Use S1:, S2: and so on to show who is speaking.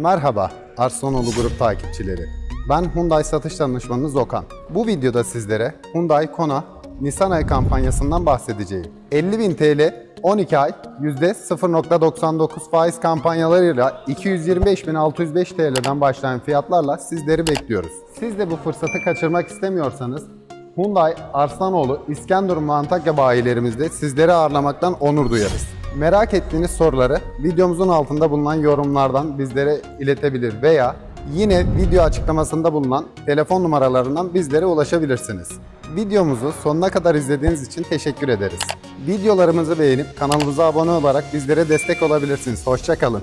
S1: Merhaba Arslanoğlu Grup takipçileri. Ben Hyundai satış danışmanınız Okan. Bu videoda sizlere Hyundai Kona Nisan ay kampanyasından bahsedeceğim. 50.000 TL 12 ay %0.99 faiz kampanyalarıyla 225.605 TL'den başlayan fiyatlarla sizleri bekliyoruz. Siz de bu fırsatı kaçırmak istemiyorsanız Hyundai Arslanoğlu İskenderun ve Antakya bayilerimizde sizleri ağırlamaktan onur duyarız. Merak ettiğiniz soruları videomuzun altında bulunan yorumlardan bizlere iletebilir veya yine video açıklamasında bulunan telefon numaralarından bizlere ulaşabilirsiniz. Videomuzu sonuna kadar izlediğiniz için teşekkür ederiz. Videolarımızı beğenip kanalımıza abone olarak bizlere destek olabilirsiniz. Hoşçakalın.